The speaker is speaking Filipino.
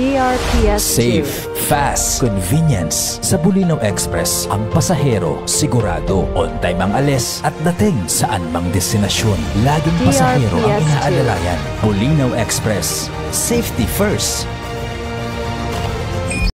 DRPS Safe, fast, convenience. Sa Bulinaw Express, ang pasahero sigurado on time ang alis at dating saan mang destinasyon. Laging pasahero ang inaalalayan. Bulinaw Express, safety first.